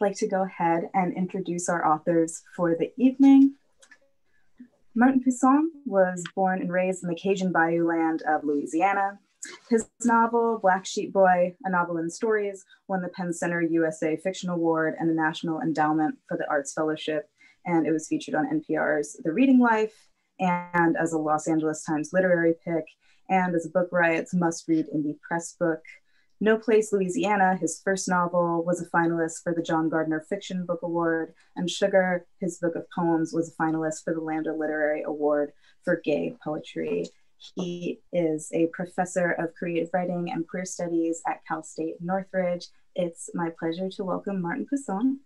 like to go ahead and introduce our authors for the evening. Martin Pousson was born and raised in the Cajun Bayou land of Louisiana. His novel, Black Sheep Boy, A Novel in Stories, won the PEN Center USA Fiction Award and the National Endowment for the Arts Fellowship, and it was featured on NPR's The Reading Life and as a Los Angeles Times literary pick, and as a Book Riot's must read indie press book. No Place, Louisiana, his first novel, was a finalist for the John Gardner Fiction Book Award, and Sugar, his book of poems, was a finalist for the Lambda Literary Award for gay poetry. He is a professor of creative writing and queer studies at Cal State Northridge. It's my pleasure to welcome Martin Pousson.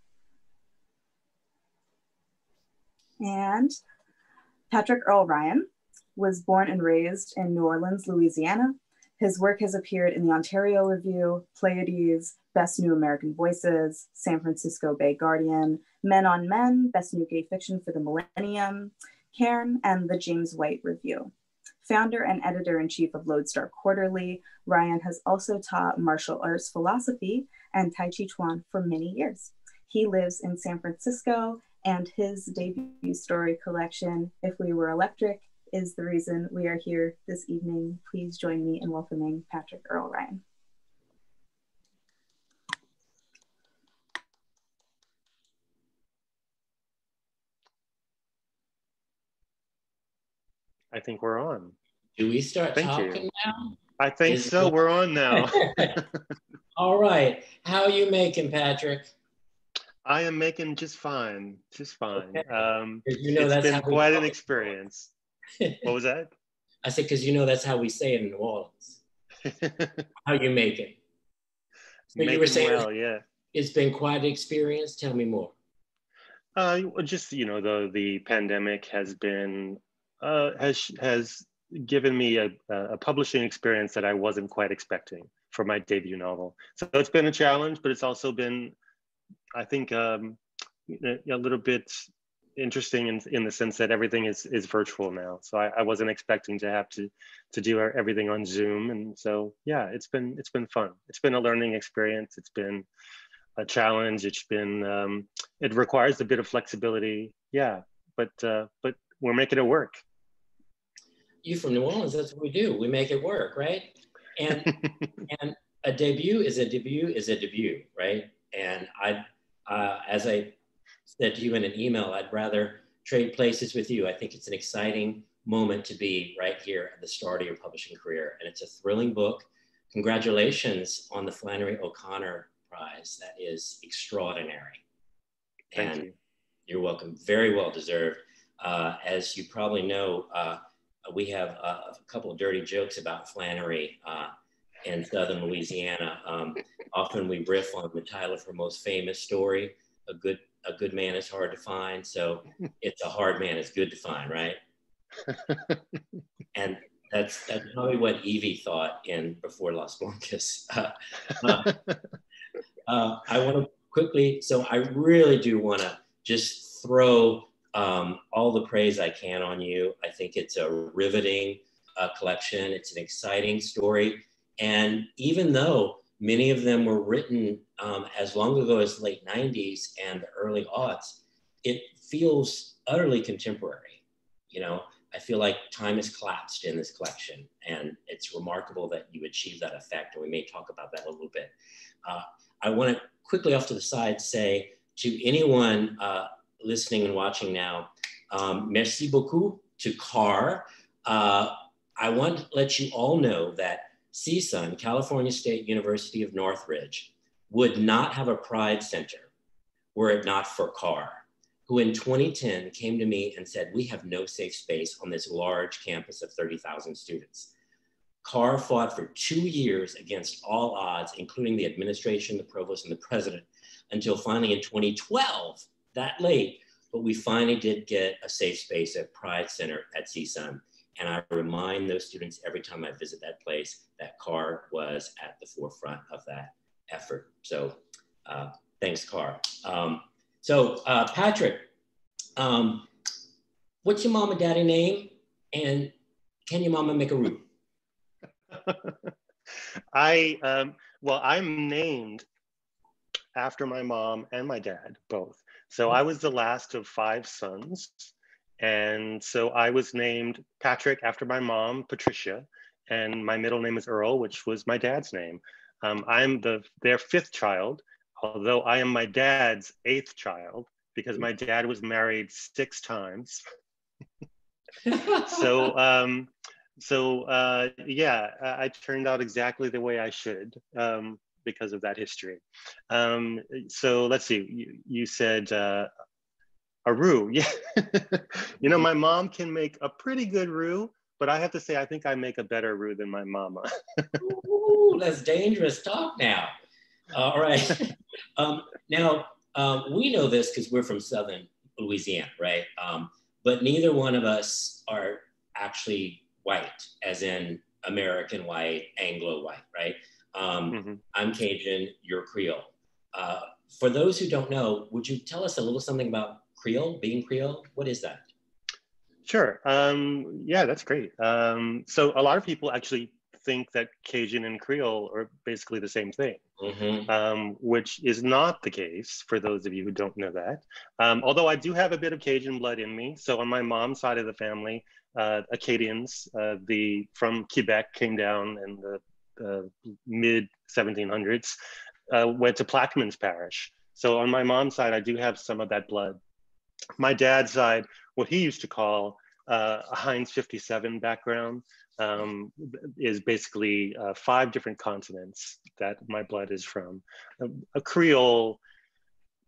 And Patrick Earl Ryan was born and raised in New Orleans, Louisiana. His work has appeared in the Ontario Review, Pleiades, Best New American Voices, San Francisco Bay Guardian, Men on Men, Best New Gay Fiction for the Millennium, Cairn, and the James White Review. Founder and editor in chief of Lodestar Quarterly, Ryan has also taught martial arts philosophy and Tai Chi Chuan for many years. He lives in San Francisco, and his debut story collection, If We Were Electric, is the reason we are here this evening. Please join me in welcoming Patrick Earl Ryan. I think we're on. Do we start Thank talking you. now? I think Is so. It... We're on now. All right. How are you making, Patrick? I am making just fine, just fine. Okay. Um, you know it's been quite an experience. what was that? I said, because you know that's how we say it in New Orleans. how you make it? So you were saying well, yeah. It's been quite an experience. Tell me more. Uh, just you know, the the pandemic has been uh, has has given me a, a publishing experience that I wasn't quite expecting for my debut novel. So it's been a challenge, but it's also been, I think, um, a little bit interesting in, in the sense that everything is is virtual now. So I, I wasn't expecting to have to to do everything on Zoom, and so yeah, it's been it's been fun. It's been a learning experience. It's been a challenge. It's been um, it requires a bit of flexibility. Yeah, but uh, but we're making it work. You from New Orleans? That's what we do. We make it work, right? And and a debut is a debut is a debut, right? And I, uh, as I said to you in an email, I'd rather trade places with you. I think it's an exciting moment to be right here at the start of your publishing career. And it's a thrilling book. Congratulations on the Flannery O'Connor Prize. That is extraordinary. Thank and you. are welcome. Very well deserved. Uh, as you probably know, uh, we have a couple of dirty jokes about Flannery uh, in Southern Louisiana. Um, often we riff on the title of her most famous story, A Good a good man is hard to find. So it's a hard man is good to find, right? and that's that's probably what Evie thought in Before Las Blancas. Uh, uh, uh, I want to quickly, so I really do want to just throw um, all the praise I can on you. I think it's a riveting uh, collection. It's an exciting story. And even though Many of them were written um, as long ago as late 90s and the early aughts. It feels utterly contemporary. You know, I feel like time has collapsed in this collection, and it's remarkable that you achieve that effect. And we may talk about that a little bit. Uh, I want to quickly off to the side say to anyone uh, listening and watching now, um, merci beaucoup to CAR. Uh, I want to let you all know that CSUN, California State University of Northridge, would not have a Pride Center were it not for Carr, who in 2010 came to me and said, We have no safe space on this large campus of 30,000 students. Carr fought for two years against all odds, including the administration, the provost, and the president, until finally in 2012, that late, but we finally did get a safe space at Pride Center at CSUN. And I remind those students every time I visit that place that CAR was at the forefront of that effort. So uh, thanks, CAR. Um, so uh, Patrick, um, what's your mom and daddy name? And can your mama make a root? I, um, well, I'm named after my mom and my dad both. So I was the last of five sons. And so I was named Patrick after my mom, Patricia, and my middle name is Earl, which was my dad's name. Um, I'm the their fifth child, although I am my dad's eighth child because my dad was married six times. so um, so uh, yeah, I, I, turned out exactly the way I should um, because of that history. Um, so let's see, you, you said uh, a roux. Yeah, you know, my mom can make a pretty good roux, but I have to say, I think I make a better roux than my mama. Ooh, that's dangerous talk now. all right. um, now, um, we know this because we're from Southern Louisiana, right? Um, but neither one of us are actually white, as in American white, Anglo white, right? Um, mm-hmm. I'm Cajun, you're Creole. Uh, for those who don't know, would you tell us a little something about Creole, being Creole? What is that? Sure. Um, yeah, that's great. Um, so a lot of people actually think that Cajun and Creole are basically the same thing, mm-hmm. um, which is not the case for those of you who don't know that. Um, although I do have a bit of Cajun blood in me. So on my mom's side of the family, uh, Acadians, uh, the from Quebec came down in the uh, mid 1700s, uh, went to Plaquemines Parish. So on my mom's side, I do have some of that blood. My dad's side, what he used to call uh, a Heinz 57 background um, is basically uh, five different continents that my blood is from. A, a Creole,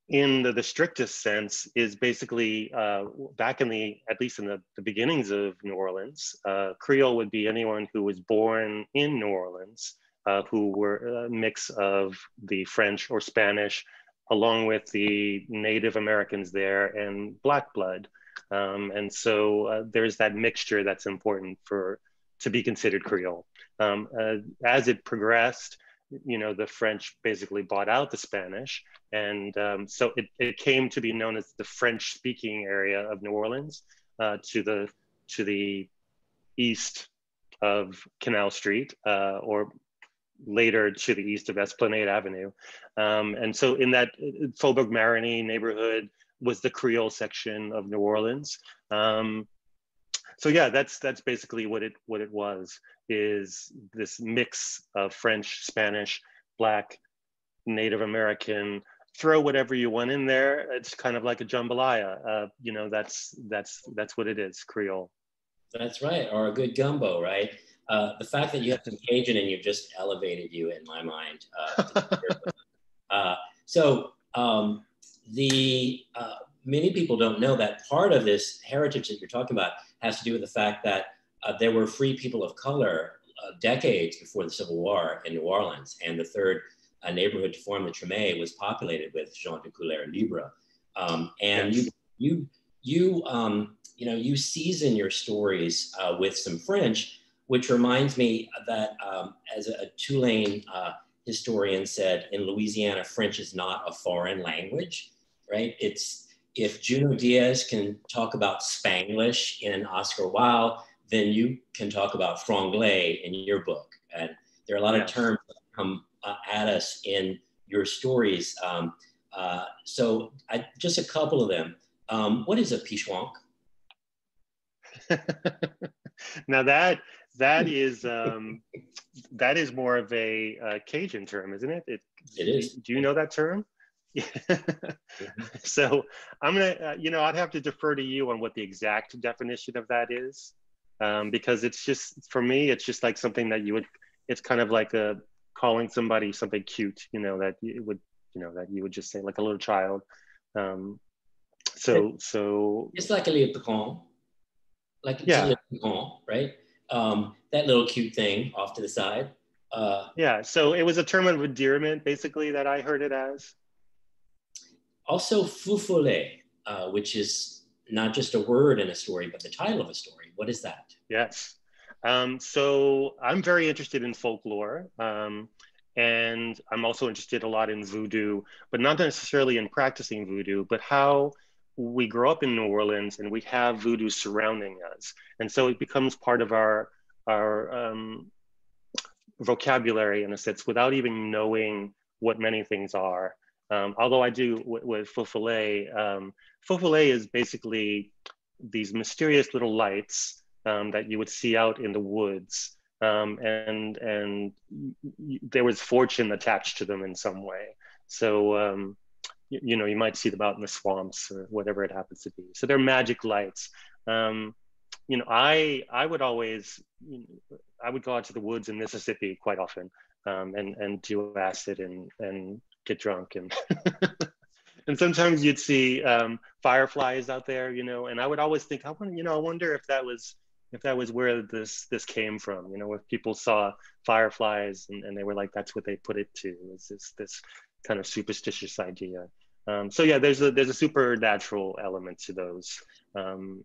in the, the, strictest sense, is basically uh, back in the, at least in the, the beginnings of New Orleans, uh, Creole would be anyone who was born in New Orleans, uh, who were a mix of the French or Spanish, along with the Native Americans there and Black blood. Um, and so uh, there's that mixture that's important for to be considered Creole. Um, uh, as it progressed, you know, the French basically bought out the Spanish. And um, so it, it came to be known as the French speaking area of New Orleans uh, to the to the east of Canal Street uh, or later to the east of Esplanade Avenue. Um, and so in that Faubourg Marigny neighborhood was the Creole section of New Orleans. Um, so yeah, that's that's basically what it what it was is this mix of French, Spanish, Black, Native American. Throw whatever you want in there. It's kind of like a jambalaya. Uh, you know, that's that's that's what it is, Creole. That's right, or a good gumbo, right? Uh, the fact that you have some Cajun and you've just elevated you in my mind. Uh, uh, so um, the uh, many people don't know that part of this heritage that you're talking about has to do with the fact that uh, there were free people of color uh, decades before the Civil War in New Orleans, and the third uh, neighborhood to form the Treme was populated with gens de couleur libre. Um, and yes. you, you, you, um, you know, you season your stories uh, with some French, which reminds me that um, as a, Tulane uh, historian said, in Louisiana, French is not a foreign language, right? It's if Junot Díaz can talk about Spanglish in Oscar Wao, then you can talk about franglais in your book. And there are a lot yes. of terms that come uh, at us in your stories. Um, uh, so I, just a couple of them. Um, what is a pishwank? now that that is um, that is more of a uh, Cajun term, isn't it? It, it is. Do you know that term? so I'm gonna, uh, you know, I'd have to defer to you on what the exact definition of that is, um, because it's just for me, it's just like something that you would. It's kind of like a calling somebody something cute, you know, that you would, you know, that you would just say like a little child. Um, so so it's like a little pecan, like a yeah. pecan, right? Um, that little cute thing off to the side. Uh, yeah, so it was a term of endearment, basically, that I heard it as also feu follet, uh, which is not just a word in a story, but the title of a story. What is that? Yes. Um, so I'm very interested in folklore. Um, and I'm also interested a lot in voodoo, but not necessarily in practicing voodoo, but how we grow up in New Orleans and we have voodoo surrounding us. And so it becomes part of our, our um, vocabulary in a sense without even knowing what many things are. Um, although I do with, with feu follet, um, feu follet is basically these mysterious little lights um, that you would see out in the woods. Um, and and there was fortune attached to them in some way. So um, you, you, know you might see them out in the swamps or whatever it happens to be. So they're magic lights. Um, you know, I I would always you know, I would go out to the woods in Mississippi quite often um, and and do acid and and get drunk and and sometimes you'd see um, fireflies out there, you know, and I would always think, I want, you know, I wonder if that was if that was where this this came from, you know, if people saw fireflies and, and they were like, that's what they put it to, is this this kind of superstitious idea. Um, so yeah, there's a there's a supernatural element to those. Um,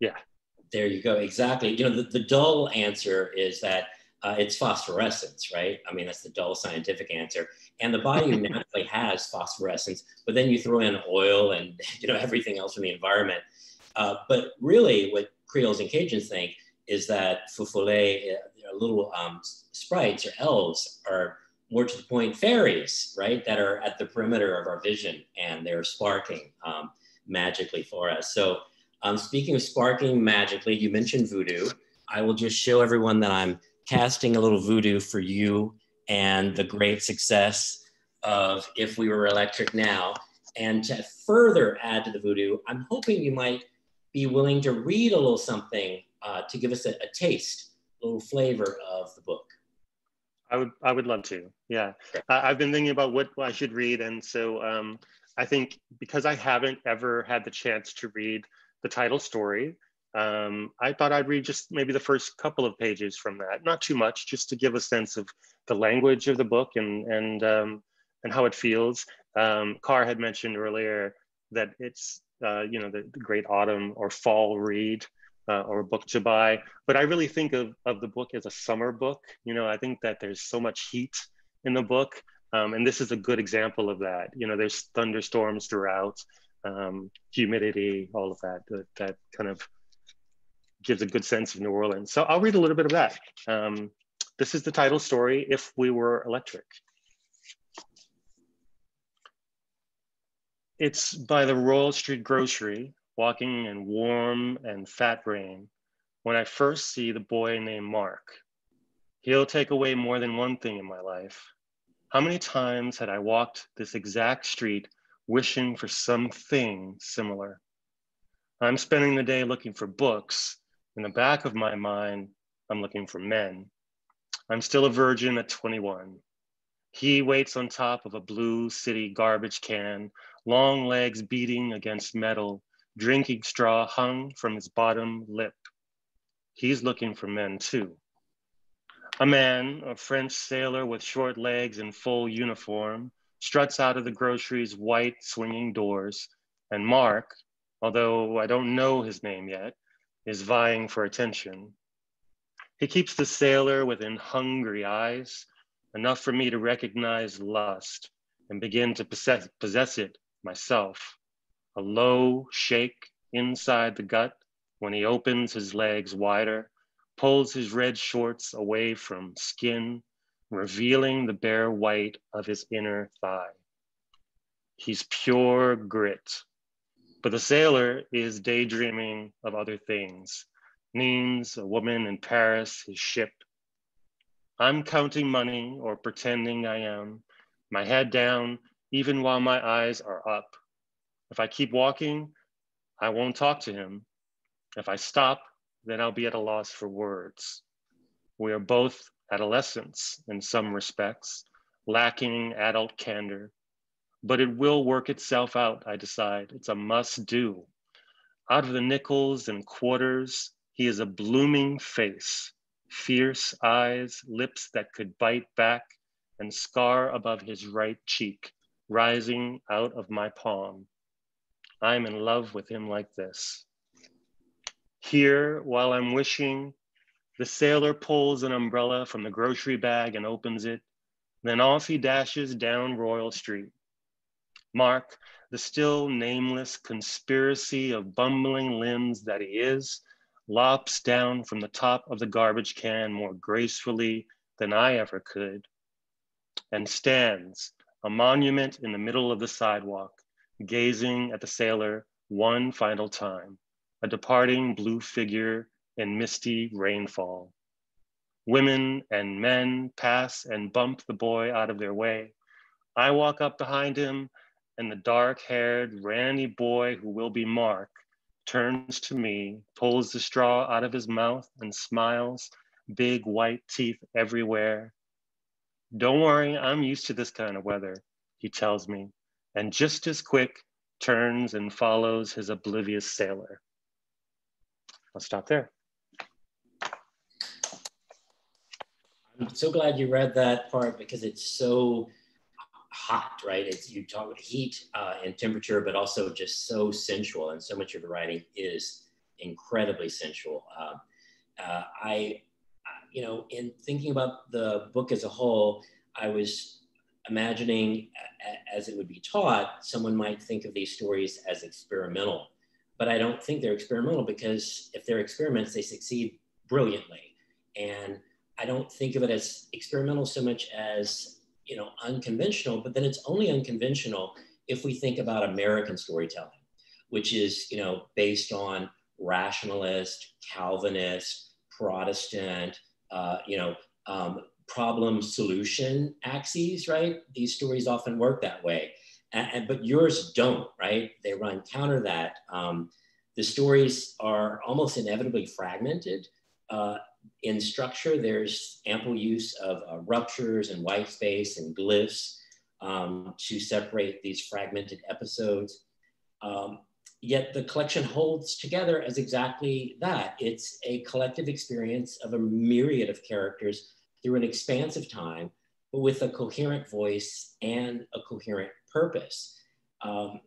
yeah. There you go. Exactly. You know, the, the dull answer is that uh, it's phosphorescence, right? I mean, that's the dull scientific answer. And the body naturally has phosphorescence, but then you throw in oil and you know everything else from the environment. Uh, but really, what Creoles and Cajuns think is that feu follet, uh, little um, sprites or elves, are more to the point fairies, right? That are at the perimeter of our vision and they're sparking um, magically for us. So, um, speaking of sparking magically, you mentioned voodoo. I will just show everyone that I'm casting a little voodoo for you and the great success of If We Were Electric Now. And to further add to the voodoo, I'm hoping you might be willing to read a little something uh, to give us a, a, taste, a little flavor of the book. I would, I would love to. Yeah, I've been thinking about what I should read, and so um, I think because I haven't ever had the chance to read the title story, um, I thought I'd read just maybe the first couple of pages from that, not too much, just to give a sense of the language of the book and and um, and how it feels. Um, Carr had mentioned earlier that it's uh, you know the, the, great autumn or fall read uh, or a book to buy, but I really think of of the book as a summer book. You know, I think that there's so much heat in the book, um, and this is a good example of that. You know, there's thunderstorms throughout, um, humidity, all of that, that that kind of gives a good sense of New Orleans. So I'll read a little bit of that. Um, this is the title story, If We Were Electric. It's by the Royal Street Grocery, walking in warm and fat rain, when I first see the boy named Mark. He'll take away more than one thing in my life. How many times had I walked this exact street wishing for something similar? I'm spending the day looking for books in the back of my mind, I'm looking for men. I'm still a virgin at 21. He waits on top of a blue city garbage can, long legs beating against metal, drinking straw hung from his bottom lip. He's looking for men too. A man, a French sailor with short legs and full uniform, struts out of the grocery's white swinging doors, and Mark, although I don't know his name yet, is vying for attention. He keeps the sailor within hungry eyes, enough for me to recognize lust and begin to possess, possess it myself. A low shake inside the gut when he opens his legs wider, pulls his red shorts away from skin, revealing the bare white of his inner thigh. He's pure grit, but the sailor is daydreaming of other things. Nines, a woman in Paris, his ship. I'm counting money or pretending I am, my head down, even while my eyes are up. If I keep walking, I won't talk to him. If I stop, then I'll be at a loss for words. We are both adolescents in some respects, lacking adult candor, but it will work itself out, I decide. It's a must do. Out of the nickels and quarters, he is a blooming face, fierce eyes, lips that could bite back, and scar above his right cheek, rising out of my palm. I'm in love with him like this. Here, while I'm wishing, the sailor pulls an umbrella from the grocery bag and opens it. Then off he dashes down Royal Street. Mark, the still nameless conspiracy of bumbling limbs that he is, lops down from the top of the garbage can more gracefully than I ever could, and stands a monument in the middle of the sidewalk, gazing at the sailor one final time, a departing blue figure in misty rainfall. Women and men pass and bump the boy out of their way. I walk up behind him, and the dark haired, randy boy who will be Mark turns to me, pulls the straw out of his mouth, and smiles, big white teeth everywhere. Don't worry, I'm used to this kind of weather, he tells me, and just as quick turns and follows his oblivious sailor. I'll stop there. I'm so glad you read that part because it's so hot, right? It's you talk about heat uh, and temperature, but also just so sensual, and so much of the writing is incredibly sensual. Uh, uh, I, you know, in thinking about the book as a whole, I was imagining as it would be taught, someone might think of these stories as experimental, but I don't think they're experimental because if they're experiments, they succeed brilliantly, and I don't think of it as experimental so much as you know unconventional. But then it's only unconventional if we think about American storytelling, which is you know based on rationalist, Calvinist, Protestant, uh, you know, um, problem solution axes, right? These stories often work that way, and, but yours don't, right? They run counter that. Um, the stories are almost inevitably fragmented. Uh, in structure, there's ample use of uh, ruptures and white space and glyphs um, to separate these fragmented episodes. Um, yet the collection holds together as exactly that. It's a collective experience of a myriad of characters through an expansive time, but with a coherent voice and a coherent purpose. Um,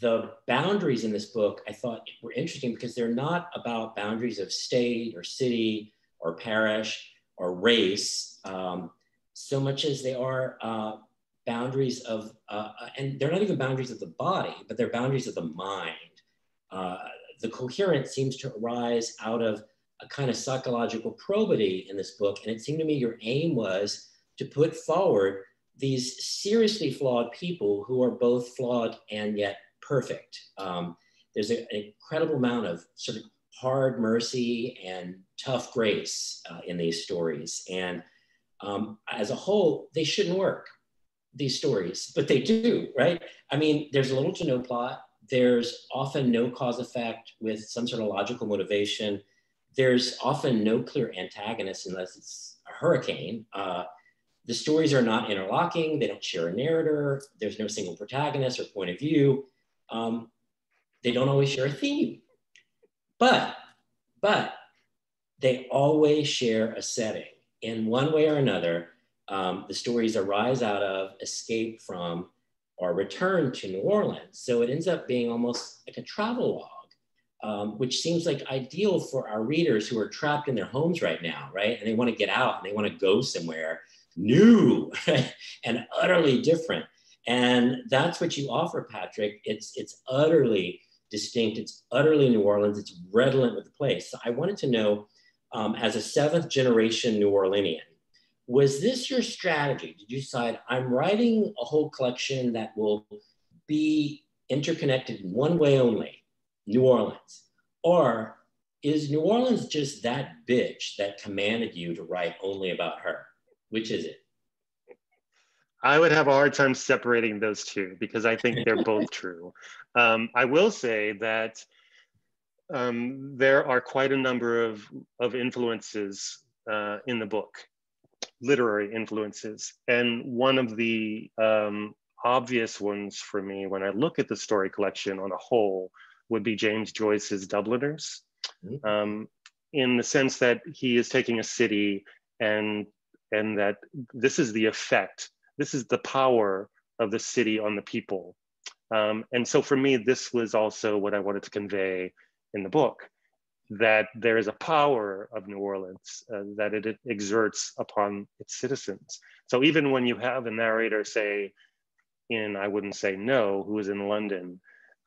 the boundaries in this book I thought were interesting because they're not about boundaries of state or city or parish or race um, so much as they are uh, boundaries of, uh, and they're not even boundaries of the body, but they're boundaries of the mind. Uh, the coherence seems to arise out of a kind of psychological probity in this book. And it seemed to me your aim was to put forward these seriously flawed people who are both flawed and yet perfect. Um, there's a, an incredible amount of sort of hard mercy and tough grace uh, in these stories. And um, as a whole, they shouldn't work, these stories, but they do, right? I mean, there's little to no plot. There's often no cause effect with some sort of logical motivation. There's often no clear antagonist unless it's a hurricane. Uh, the stories are not interlocking. They don't share a narrator. There's no single protagonist or point of view. Um, they don't always share a theme. But, but they always share a setting. In one way or another, um, the stories arise out of, escape from, or return to New Orleans. So it ends up being almost like a travel log, um, which seems like ideal for our readers who are trapped in their homes right now, right? And they want to get out and they want to go somewhere new and utterly different. And that's what you offer, Patrick. It's it's utterly distinct. It's utterly New Orleans. It's redolent with the place. So I wanted to know, um, as a seventh generation New Orleanian, was this your strategy? Did you decide I'm writing a whole collection that will be interconnected in one way only, New Orleans? Or is New Orleans just that bitch that commanded you to write only about her? Which is it? I would have a hard time separating those two because I think they're both true. Um, I will say that um, there are quite a number of, of influences uh, in the book, literary influences. And one of the um, obvious ones for me when I look at the story collection on a whole would be James Joyce's Dubliners, mm-hmm. um, in the sense that he is taking a city and and that this is the effect this is the power of the city on the people. Um, and so for me, this was also what I wanted to convey in the book, that there is a power of New Orleans uh, that it, it, exerts upon its citizens. So even when you have a narrator say in, I wouldn't say no, who is in London,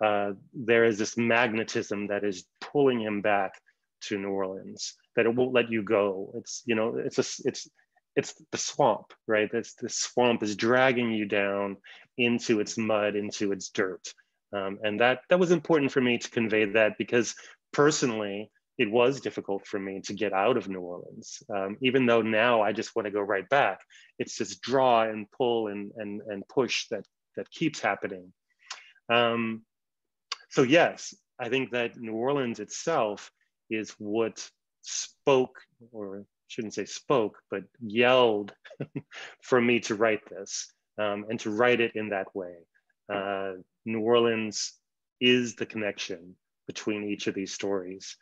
uh, there is this magnetism that is pulling him back to New Orleans, that it won't let you go. It's, you know, it's a, it's, it's the swamp, right? This the swamp is dragging you down into its mud, into its dirt. Um, and that that was important for me to convey that because personally, it was difficult for me to get out of New Orleans. Um, even though now I just want to go right back, it's this draw and pull and and and push that that keeps happening. Um, so yes, I think that New Orleans itself is what spoke, or shouldn't say spoke, but yelled for me to write this um, and to write it in that way. Uh, New Orleans is the connection between each of these stories,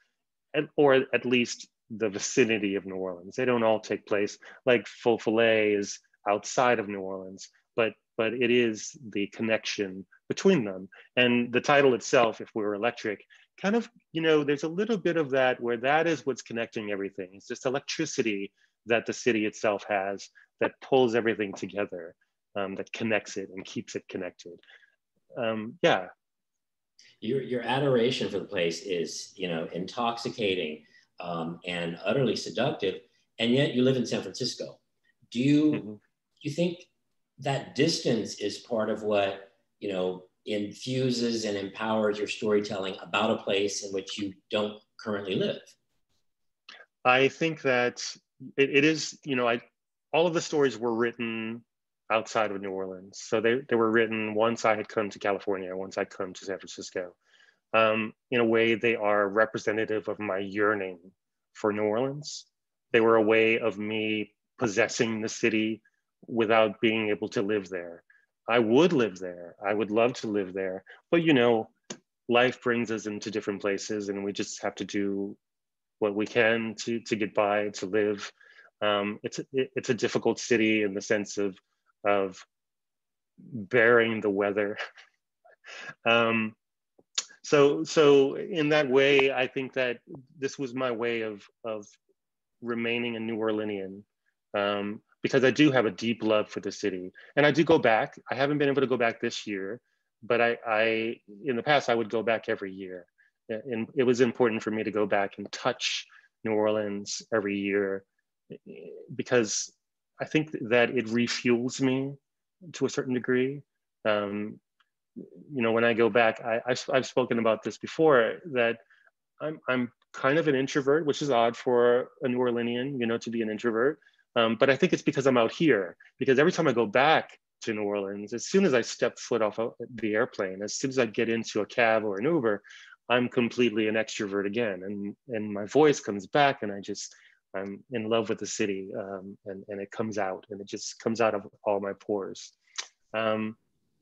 and, or at least the vicinity of New Orleans. They don't all take place like Feu Follet is outside of New Orleans, but but it is the connection between them. And the title itself, if we were electric, kind of, you know, there's a little bit of that where that is what's connecting everything. It's just electricity that the city itself has that pulls everything together, um, that connects it and keeps it connected. Um, yeah. Your, your adoration for the place is, you know, intoxicating um, and utterly seductive, and yet you live in San Francisco. Do you, mm-hmm. do you think that distance is part of what you know infuses and empowers your storytelling about a place in which you don't currently live. I think that it, it is you know i all of the stories were written outside of new orleans. So they, they were written once i had come to california once i'd come to san francisco. Um, in a way they are representative of my yearning for new orleans. They were a way of me possessing the city without being able to live there. I would live there. I would love to live there. But you know, life brings us into different places and we just have to do what we can to, to get by, to live. Um, it's, a, it's a difficult city in the sense of, of bearing the weather. um, so, so in that way, I think that this was my way of, of remaining a New Orleanian. Um, because I do have a deep love for the city. And I do go back. I haven't been able to go back this year, but I, I in the past, I would go back every year. And it was important for me to go back and touch New Orleans every year because I think that it refuels me to a certain degree. Um, you know, when I go back, I, I've, I've spoken about this before that I'm, I'm kind of an introvert, which is odd for a New Orleanian, you know, to be an introvert. Um, but I think it's because I'm out here, because every time I go back to New Orleans, as soon as I step foot off the airplane, as soon as I get into a cab or an Uber, I'm completely an extrovert again. And, and my voice comes back and I just, I'm in love with the city um, and, and it comes out and it just comes out of all my pores. Um,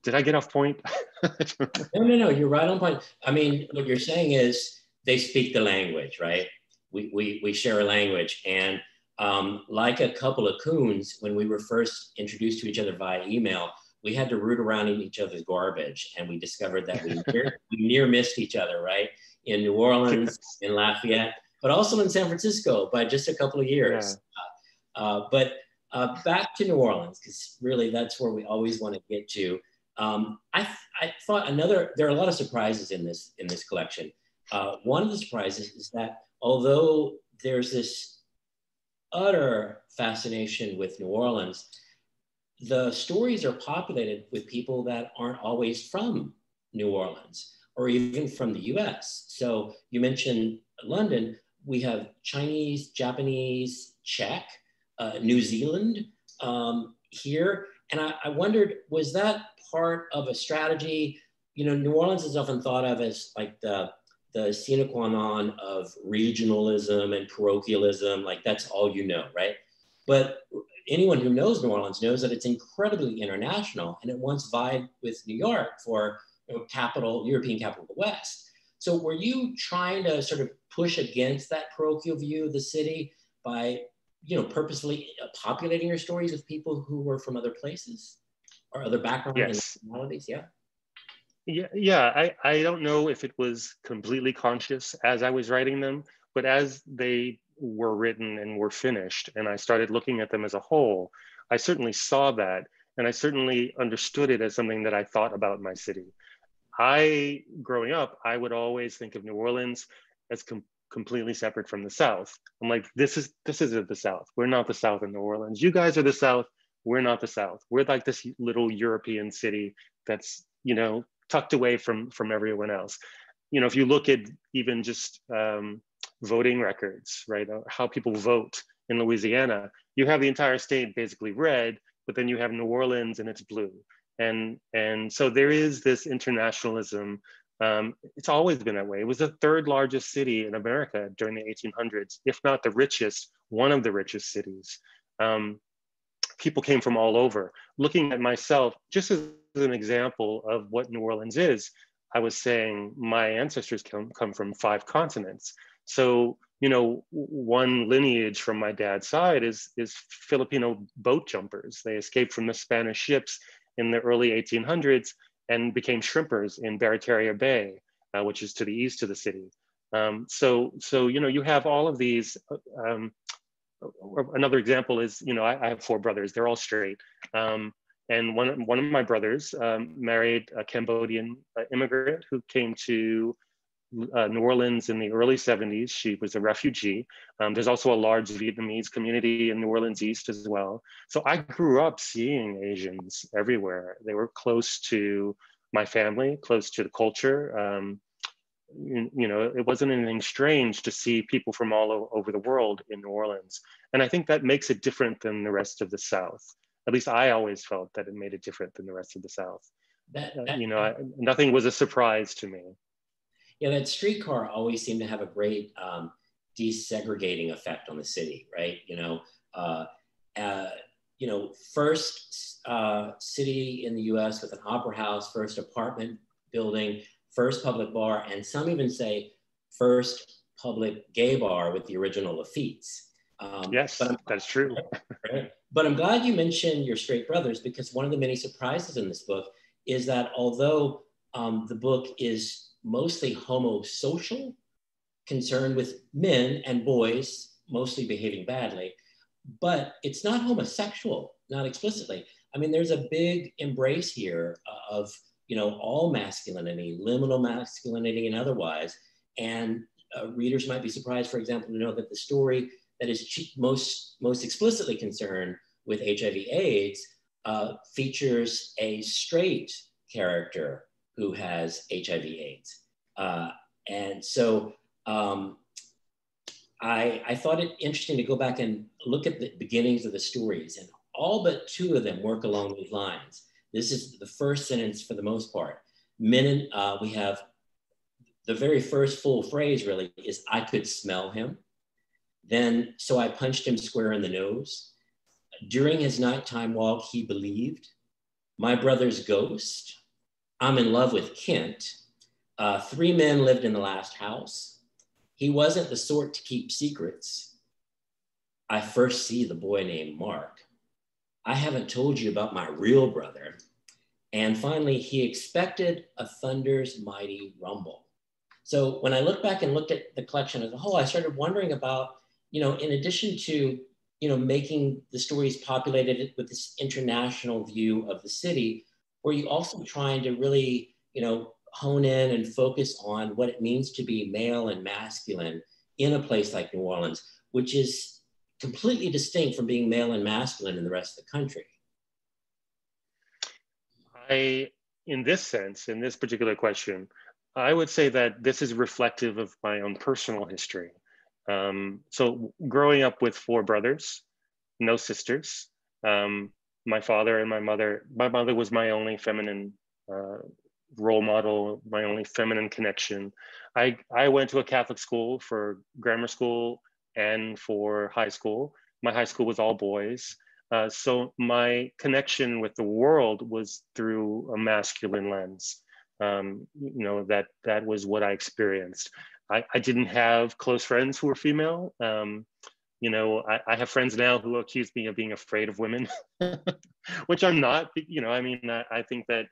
did I get off point? no, no, no, you're right on point. I mean, what you're saying is they speak the language, right? We, we, we share a language and um, like a couple of coons, when we were first introduced to each other via email, we had to root around in each other's garbage, and we discovered that we near, we near missed each other, right? In New Orleans, in Lafayette, but also in San Francisco by just a couple of years. Yeah. Uh, but uh, back to New Orleans, because really that's where we always want to get to. Um, I, I thought another, there are a lot of surprises in this, in this collection. Uh, one of the surprises is that although there's this utter fascination with New Orleans, the stories are populated with people that aren't always from New Orleans or even from the US. So you mentioned London, we have Chinese, Japanese, Czech, uh, New Zealand um, here. And I, I wondered, was that part of a strategy? You know, New Orleans is often thought of as like the the sine qua non of regionalism and parochialism, like that's all you know, right? But anyone who knows New Orleans knows that it's incredibly international and it once vied with New York for you know, capital, European capital of the West. So were you trying to sort of push against that parochial view of the city by, you know, purposefully populating your stories with people who were from other places or other backgrounds yes. and nationalities? Yeah. Yeah, yeah. I, I don't know if it was completely conscious as I was writing them, but as they were written and were finished, and I started looking at them as a whole, I certainly saw that, and I certainly understood it as something that I thought about my city. I, growing up, I would always think of New Orleans as com completely separate from the South. I'm like, this is this isn't the South. We're not the South in New Orleans. You guys are the South. We're not the South. We're like this little European city that's you know tucked away from from everyone else. You know, if you look at even just um, voting records, right, uh, how people vote in Louisiana, you have the entire state basically red, but then you have New Orleans and it's blue. And, and so there is this internationalism um, it's always been that way. It was the third largest city in America during the 1800s, if not the richest, one of the richest cities. Um, people came from all over. Looking at myself, just as an example of what New Orleans is, I was saying my ancestors come, come from five continents. So, you know, one lineage from my dad's side is, is Filipino boat jumpers. They escaped from the Spanish ships in the early 1800s and became shrimpers in Barataria Bay, uh, which is to the east of the city. Um, so, so you know, you have all of these. Um, another example is, you know, I, I, have four brothers. They're all straight, um, and one one of my brothers um, married a Cambodian uh, immigrant who came to uh, New Orleans in the early 70s. She was a refugee. Um, there's also a large Vietnamese community in New Orleans East as well. So I grew up seeing Asians everywhere. They were close to my family, close to the culture. Um, you, you, know, it wasn't anything strange to see people from all over the world in New Orleans. And I think that makes it different than the rest of the South. At least I always felt that it made it different than the rest of the South. That, that, uh, you know, I, nothing was a surprise to me yeah, that streetcar always seemed to have a great um, desegregating effect on the city, right? You know, uh, uh, you know, first uh, city in the U.S. with an opera house, first apartment building, first public bar, and some even say first public gay bar with the original Lafitte's. Um, yes, that's true. right? But I'm glad you mentioned your straight brothers because one of the many surprises in this book is that although um, the book is mostly homosocial, concerned with men and boys mostly behaving badly, but it's not homosexual, not explicitly. I mean, there's a big embrace here of you know all masculinity, liminal masculinity, and otherwise. And uh, readers might be surprised, for example, to know that the story that is most most explicitly concerned with HIV/AIDS uh, features a straight character who has HIV AIDS. Uh, and so um, I, I thought it interesting to go back and look at the beginnings of the stories, and all but two of them work along these lines. This is the first sentence for the most part. Men, uh, we have the very first full phrase really is I could smell him. Then, so I punched him square in the nose. During his nighttime walk, he believed. My brother's ghost. I'm in love with Kent. Uh, three men lived in the last house. He wasn't the sort to keep secrets. I first see the boy named Mark. I haven't told you about my real brother. And finally, he expected a thunder's mighty rumble. So when I look back and looked at the collection as a whole, I started wondering about, you know, in addition to, you know, making the stories populated with this international view of the city, were you also trying to really, you know, hone in and focus on what it means to be male and masculine in a place like New Orleans, which is completely distinct from being male and masculine in the rest of the country. I, in this sense, in this particular question, I would say that this is reflective of my own personal history. Um, so, growing up with four brothers, no sisters, um, my father and my mother, my mother was my only feminine uh, role model, my only feminine connection. I, I went to a Catholic school for grammar school and for high school. My high school was all boys. Uh, so my connection with the world was through a masculine lens. Um, you know, that, that was what I experienced. I, I didn't have close friends who were female. Um, you know, I, I, have friends now who accuse me of being afraid of women, which I'm not. You know, I mean, I, I think that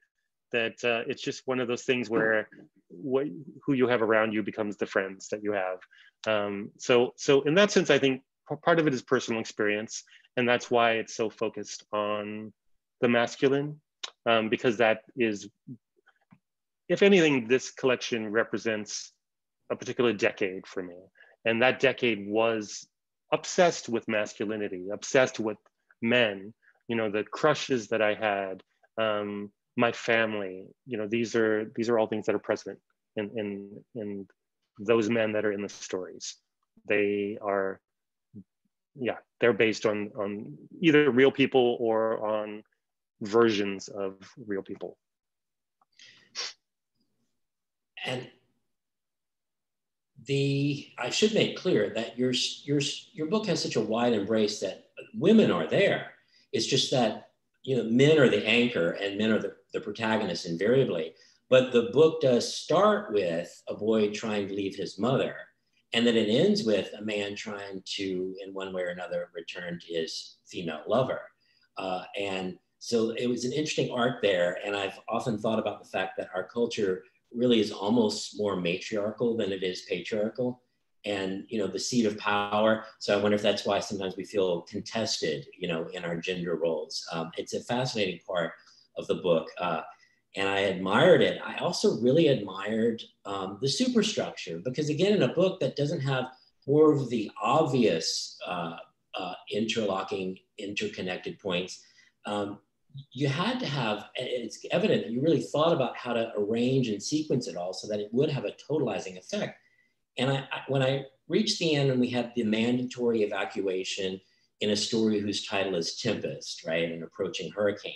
that uh, it's just one of those things where what, who you have around you becomes the friends that you have. Um, so, so in that sense, I think part of it is personal experience, and that's why it's so focused on the masculine, um, because that is, if anything, this collection represents a particular decade for me. and that decade was obsessed with masculinity, obsessed with men. You know, the crushes that I had, um, my family. You know, these are these are all things that are present in in in those men that are in the stories. They are, yeah, they're based on on either real people or on versions of real people. And the I should make clear that your your your book has such a wide embrace that women are there. It's just that you know men are the anchor and men are the, the protagonists invariably. But the book does start with a boy trying to leave his mother, and then it ends with a man trying to, in one way or another, return to his female lover. Uh, and so it was an interesting arc there. And I've often thought about the fact that our culture really is almost more matriarchal than it is patriarchal. And you know the seat of power so i wonder if that's why sometimes we feel contested you know in our gender roles. Um, it's a fascinating part of the book uh, and i admired it. I also really admired um, the superstructure because again in a book that doesn't have more of the obvious uh, uh, interlocking interconnected points um, you had to have, it's evident that you really thought about how to arrange and sequence it all so that it would have a totalizing effect. And I, I, when I reached the end and we had the mandatory evacuation in a story whose title is Tempest, right, an approaching hurricane,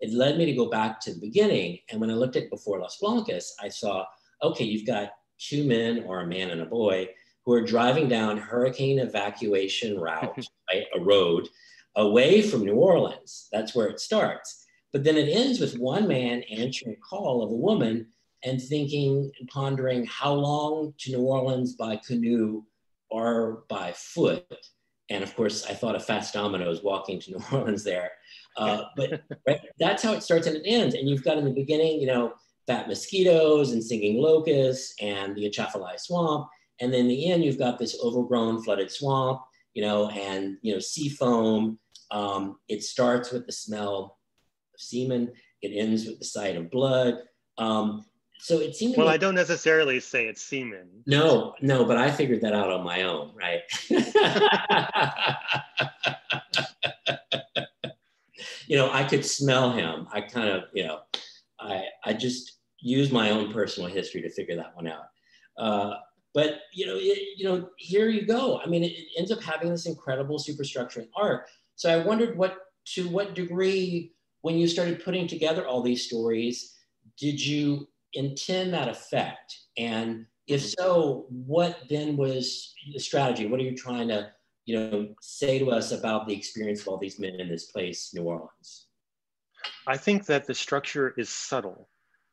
it led me to go back to the beginning. And when I looked at Before Las Blancas, I saw, okay, you've got two men or a man and a boy who are driving down hurricane evacuation route, right, a road away from New Orleans. That's where it starts. But then it ends with one man answering a call of a woman and thinking and pondering how long to New Orleans by canoe or by foot. And of course, I thought of Fats Domino's walking to New Orleans there. Uh, but right, that's how it starts and it ends. And you've got in the beginning, you know, fat mosquitoes and singing locusts and the Atchafalaya swamp. And then in the end, you've got this overgrown flooded swamp you know, and, you know, sea foam. Um, it starts with the smell of semen. It ends with the sight of blood. Um, so it seems. Well, I don't necessarily say it's semen. No, no, but I figured that out on my own, right? you know, I could smell him. I kind of, you know, I I just used my own personal history to figure that one out. Uh, but you know, it, you know, here you go. I mean, it, it ends up having this incredible superstructure and art. So I wondered what to what degree, when you started putting together all these stories, did you intend that effect? And if so, what then was the strategy? What are you trying to, you know, say to us about the experience of all these men in this place, New Orleans? I think that the structure is subtle.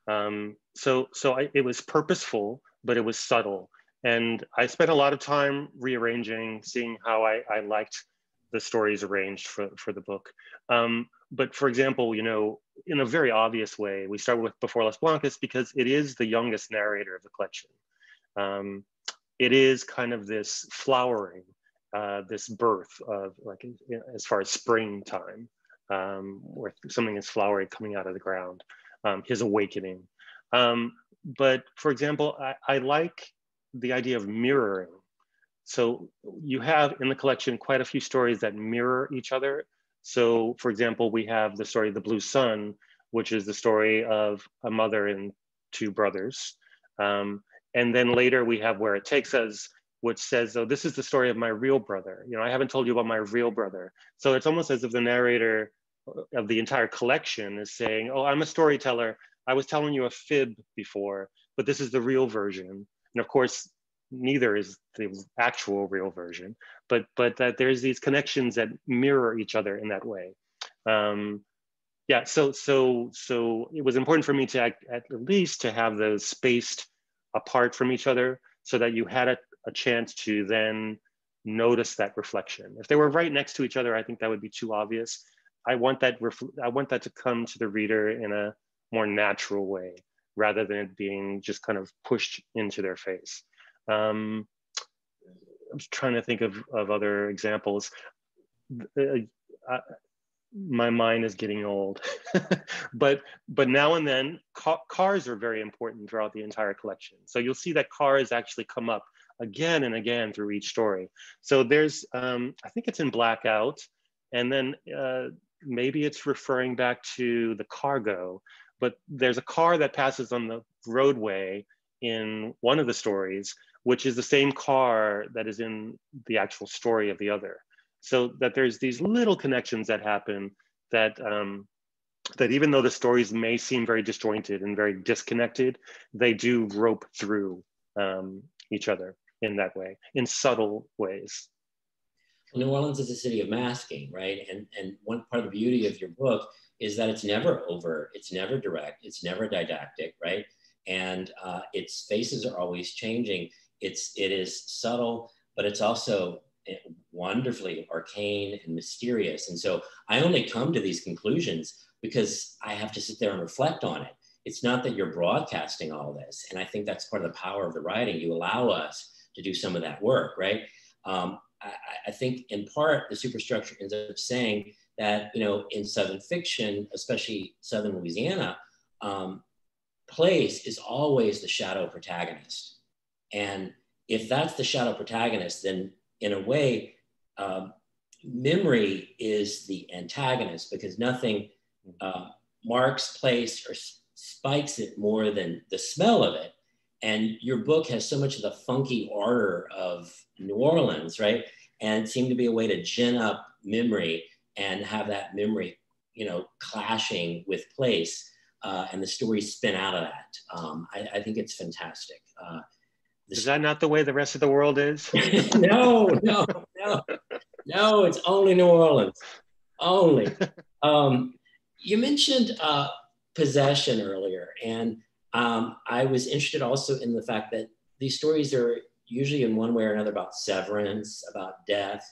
Um, so, so I, it was purposeful, but it was subtle. And I spent a lot of time rearranging, seeing how I, I liked the stories arranged for, for the book. Um, but for example, you know, in a very obvious way, we start with Before Las Blancas because it is the youngest narrator of the collection. Um, it is kind of this flowering, uh, this birth of like, as far as springtime, um, where something is flowering coming out of the ground, um, his awakening. Um, but for example, I, I like the idea of mirroring. So you have in the collection quite a few stories that mirror each other. So for example, we have the story of The Blue Sun, which is the story of a mother and two brothers. Um, and then later we have Where It Takes Us, which says, oh, this is the story of my real brother. You know, I haven't told you about my real brother. So it's almost as if the narrator of the entire collection is saying, oh, I'm a storyteller. I was telling you a fib before, but this is the real version. And of course, neither is the actual real version, but but that there's these connections that mirror each other in that way. Um, yeah, so so so it was important for me to act, at least to have those spaced apart from each other, so that you had a, a chance to then notice that reflection. If they were right next to each other, I think that would be too obvious. I want that I want that to come to the reader in a more natural way rather than it being just kind of pushed into their face. Um, I'm trying to think of, of other examples. Uh, I, my mind is getting old, but but now and then ca cars are very important throughout the entire collection. So you'll see that cars actually come up again and again through each story. So there's, um, I think it's in Blackout, and then uh, maybe it's referring back to the cargo, but there's a car that passes on the roadway in one of the stories, which is the same car that is in the actual story of the other. So that there's these little connections that happen that um, that even though the stories may seem very disjointed and very disconnected, they do rope through um, each other in that way, in subtle ways. New Orleans is a city of masking, right? And and one part of the beauty of your book is that it's never over, it's never direct, it's never didactic, right? And uh, its faces are always changing. It's it is subtle, but it's also eh, wonderfully arcane and mysterious. And so I only come to these conclusions because I have to sit there and reflect on it. It's not that you're broadcasting all this. And I think that's part of the power of the writing. You allow us to do some of that work, right? Um, I, I, think in part the superstructure ends up saying that, you know, in Southern fiction, especially Southern Louisiana, um, place is always the shadow protagonist. And if that's the shadow protagonist, then in a way, um, memory is the antagonist because nothing uh, marks place or spikes it more than the smell of it. And your book has so much of the funky order of New Orleans, right? And it seemed to be a way to gin up memory and have that memory, you know, clashing with place. Uh, and the stories spin out of that. Um, I, I, think it's fantastic. Uh, is that not the way the rest of the world is? no, no, no, no. It's only New Orleans, only. Um, you mentioned uh, possession earlier, and um, I was interested also in the fact that these stories are usually in one way or another about severance, about death,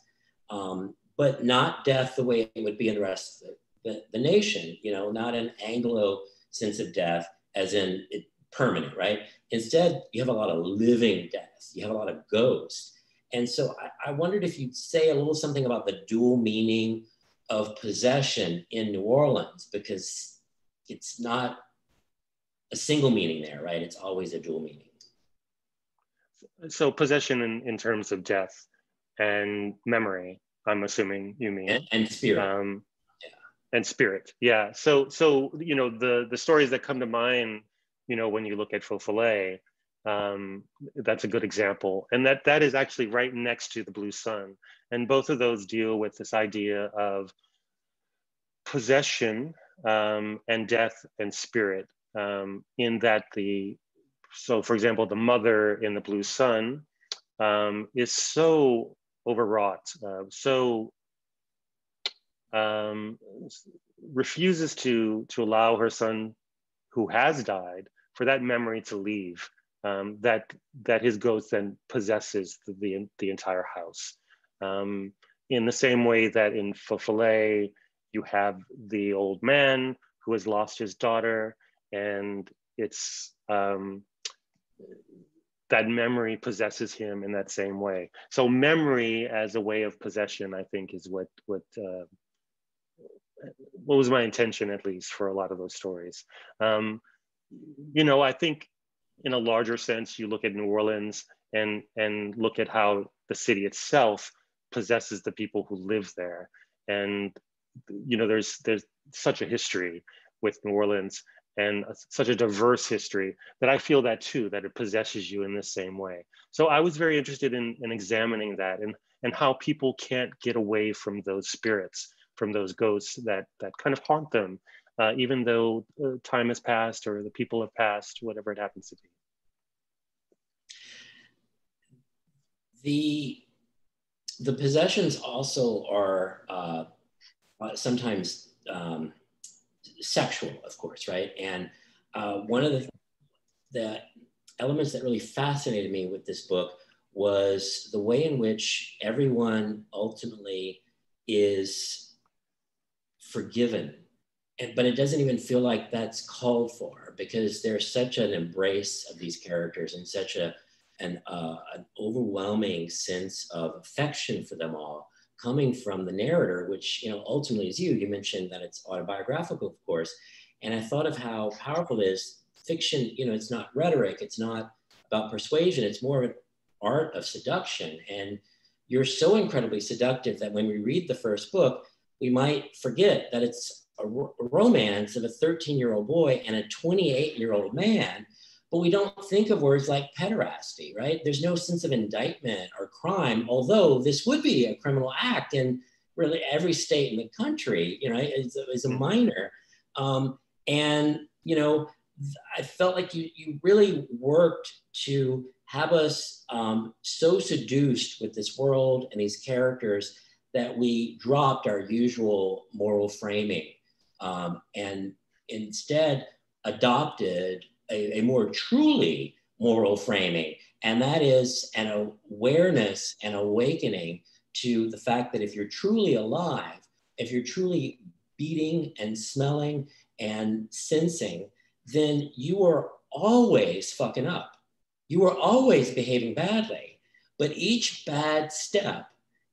um, but not death the way it would be in the rest of the, the, the nation, you know, not an Anglo sense of death as in it, permanent, right? Instead, you have a lot of living death, you have a lot of ghosts. And so I, I wondered if you'd say a little something about the dual meaning of possession in New Orleans because it's not a single meaning there, right? It's always a dual meaning. So possession in, in terms of death and memory, I'm assuming you mean. And, and spirit. Um, yeah. And spirit, yeah. So, so you know, the the stories that come to mind, you know, when you look at Feu um, that's a good example, and that that is actually right next to the Blue Sun, and both of those deal with this idea of possession um, and death and spirit um, in that the so for example the mother in the blue sun um, is so overwrought uh, so um, refuses to to allow her son who has died for that memory to leave um, that that his ghost then possesses the, the, the entire house. Um, in the same way that in Follet, you have the old man who has lost his daughter, and it's um, that memory possesses him in that same way. So memory as a way of possession, I think, is what what uh, what was my intention at least for a lot of those stories. Um, you know, I think in a larger sense, you look at New Orleans and and look at how the city itself possesses the people who live there. And you know, there's there's such a history with New Orleans and such a diverse history that I feel that too, that it possesses you in the same way. So I was very interested in, in examining that and, and how people can't get away from those spirits, from those ghosts that, that kind of haunt them, uh, even though uh, time has passed or the people have passed, whatever it happens to be. The the possessions also are uh, uh, sometimes um, sexual, of course, right? And uh, one of the, the elements that really fascinated me with this book was the way in which everyone ultimately is forgiven. And, but it doesn't even feel like that's called for because there's such an embrace of these characters and such a an, uh, an overwhelming sense of affection for them all coming from the narrator, which you know ultimately is you. You mentioned that it's autobiographical, of course, and I thought of how powerful it is. Fiction, you know, it's not rhetoric. It's not about persuasion. It's more of an art of seduction. And you're so incredibly seductive that when we read the first book, we might forget that it's a, romance of a 13 year old boy and a 28 year old man. But we don't think of words like pederasty, right? There's no sense of indictment or crime, although this would be a criminal act in really every state in the country, you know, as, a minor. Um, and, you know, I felt like you, you really worked to have us um, so seduced with this world and these characters that we dropped our usual moral framing um, and instead adopted a, a, more truly moral framing. And that is an awareness and awakening to the fact that if you're truly alive, if you're truly beating and smelling and sensing, then you are always fucking up. You are always behaving badly. But each bad step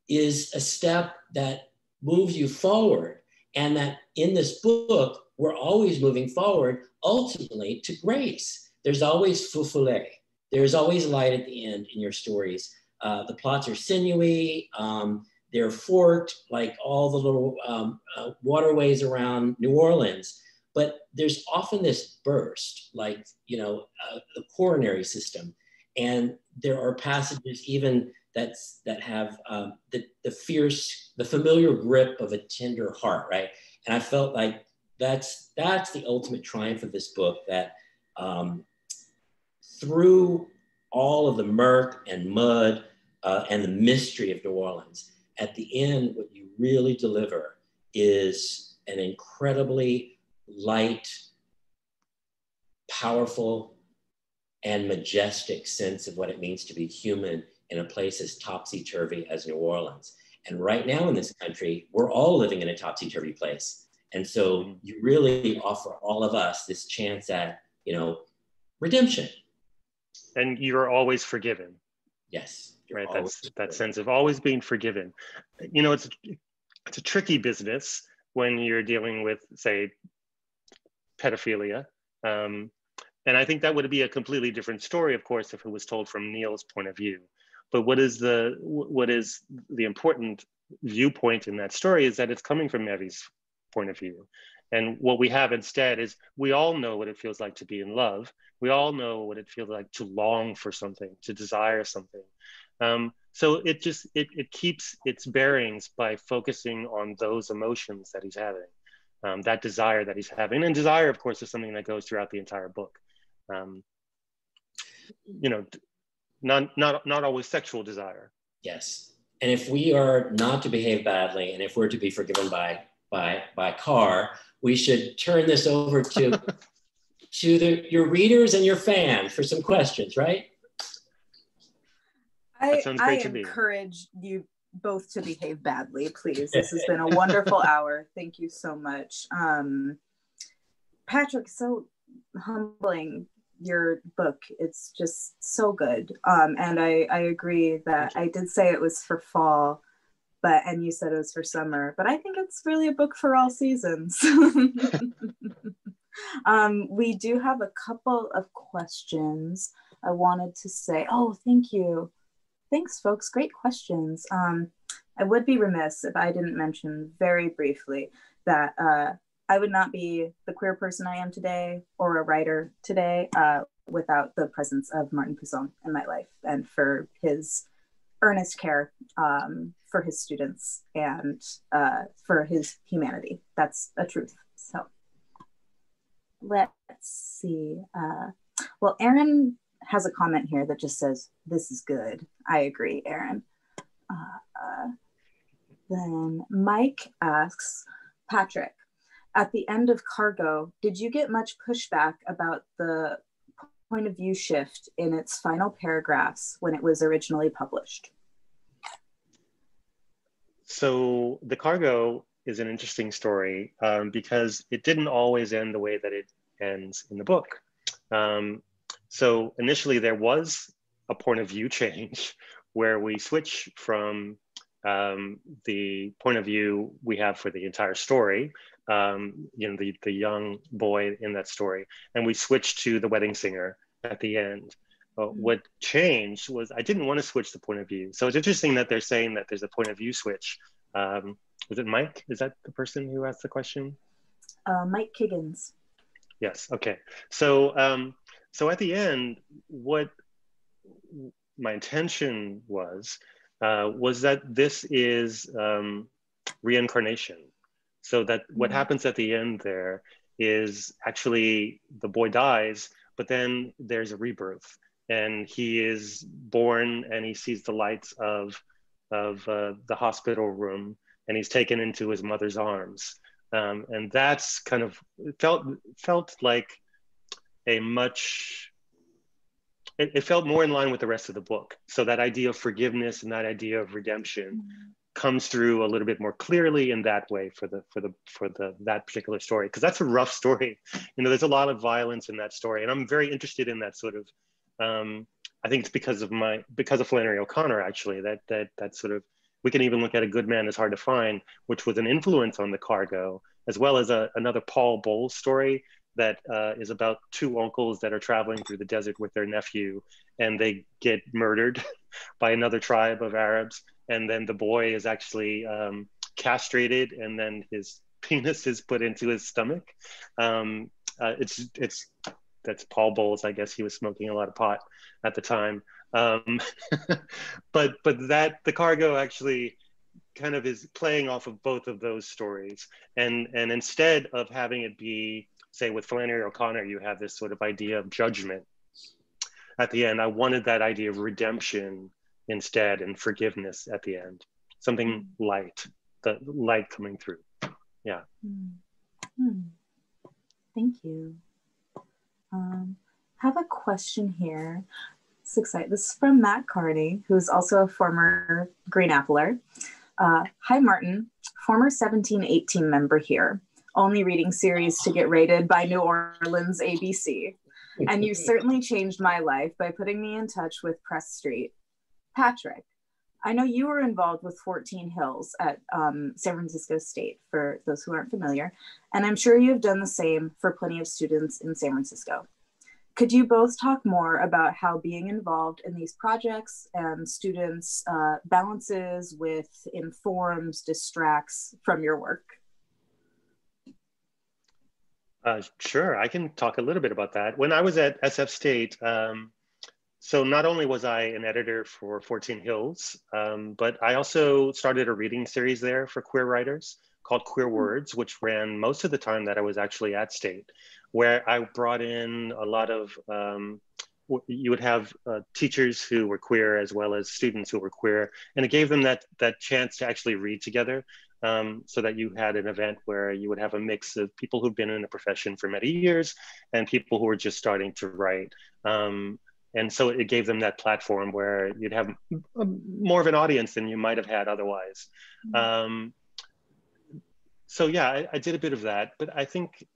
is a step that moves you forward. And that in this book, we're always moving forward ultimately to grace. There's always fufule. There's always light at the end in your stories. Uh, the plots are sinewy. Um, they're forked like all the little um, uh, waterways around New Orleans. But there's often this burst, like, you know, uh, the coronary system. And there are passages even that's, that have um, the, the fierce, the familiar grip of a tender heart, right? And I felt like that's, that's the ultimate triumph of this book that um, through all of the murk and mud uh, and the mystery of New Orleans, at the end, what you really deliver is an incredibly light, powerful, and majestic sense of what it means to be human in a place as topsy turvy as New Orleans. And right now in this country, we're all living in a topsy turvy place. And so mm-hmm. you really offer all of us this chance at, you know, redemption. And you're always forgiven. Yes. Right. That's forgiven. that sense of always being forgiven. You know, it's it's a tricky business when you're dealing with, say, pedophilia. Um, and I think that would be a completely different story, of course, if it was told from Neil's point of view. But what is the what is the important viewpoint in that story is that it's coming from Evie's point of view. And what we have instead is we all know what it feels like to be in love. We all know what it feels like to long for something, to desire something. Um, so it just it, it keeps its bearings by focusing on those emotions that he's having um, that desire that he's having. And desire, of course, is something that goes throughout the entire book. Um, you know, not not not always sexual desire. Yes, and if we are not to behave badly, and if we're to be forgiven by by by Carr, we should turn this over to to the, your readers and your fans for some questions, right? I, I encourage you both to behave badly, please. This has been a wonderful hour. Thank you so much. Um, Patrick, so humbling your book. It's just so good. Um, and I, I agree that I did say it was for fall, but and you said it was for summer, but I think it's really a book for all seasons. um, we do have a couple of questions I wanted to say. Oh, thank you. Thanks, folks. Great questions. Um, I would be remiss if I didn't mention very briefly that uh, I would not be the queer person I am today or a writer today uh, without the presence of Martin Pousson in my life and for his earnest care um, for his students and uh, for his humanity. That's a truth. So let's see. Uh, well, Aaron has a comment here that just says, This is good. I agree, Aaron. Uh, then Mike asks, Patrick, at the end of Cargo, did you get much pushback about the point of view shift in its final paragraphs when it was originally published? So the Cargo is an interesting story um, because it didn't always end the way that it ends in the book. Um, so initially there was a point of view change where we switch from um, the point of view we have for the entire story, um, you know, the, the young boy in that story, and we switch to the wedding singer at the end. Uh, what changed was I didn't want to switch the point of view. So it's interesting that they're saying that there's a point of view switch. Um, was it Mike? Is that the person who asked the question? Uh, Mike Kiggins. Yes. Okay. So um, so at the end, what my intention was uh, was that this is um, reincarnation. So that what mm-hmm. happens at the end there is actually the boy dies, but then there's a rebirth, and he is born and he sees the lights of of uh, the hospital room, and he's taken into his mother's arms, um, and that's kind of felt felt like a much it, it, felt more in line with the rest of the book. So that idea of forgiveness and that idea of redemption mm-hmm. comes through a little bit more clearly in that way for the for the for the that particular story because that's a rough story. You know, there's a lot of violence in that story, and I'm very interested in that sort of. Um, I think it's because of my because of Flannery O'Connor actually that that that sort of we can even look at a good man is hard to find, which was an influence on the cargo, as well as a, another Paul Bowles story that uh, is about two uncles that are traveling through the desert with their nephew and they get murdered by another tribe of Arabs. And then the boy is actually um, castrated and then his penis is put into his stomach. Um, uh, it's, it's, that's Paul Bowles. I guess he was smoking a lot of pot at the time. Um, but, but that the cargo actually kind of is playing off of both of those stories. And, and instead of having it be say with Flannery O'Connor, you have this sort of idea of judgment at the end. I wanted that idea of redemption instead and forgiveness at the end, something light, the light coming through. Yeah. Mm. Thank you. Um, have a question here. It's exciting. This is from Matt Carney, who's also a former Green Appler. Uh, Hi, Martin, former 1718 member here only reading series to get rated by New Orleans ABC. And you certainly changed my life by putting me in touch with Press Street. Patrick, I know you were involved with 14 Hills at um, San Francisco State, for those who aren't familiar, and I'm sure you've done the same for plenty of students in San Francisco. Could you both talk more about how being involved in these projects and students uh, balances with, informs, distracts from your work? Uh, sure, I can talk a little bit about that. When I was at SF State, um, so not only was I an editor for 14 Hills, um, but I also started a reading series there for queer writers called Queer hmm. Words, which ran most of the time that I was actually at State, where I brought in a lot of, um, you would have uh, teachers who were queer as well as students who were queer, and it gave them that, that chance to actually read together um, so that you had an event where you would have a mix of people who've been in the profession for many years and people who were just starting to write. And so it gave them that platform where you'd have more of an audience than you might have had otherwise. Mm-hmm. Um, so yeah, I, I did a bit of that, but I think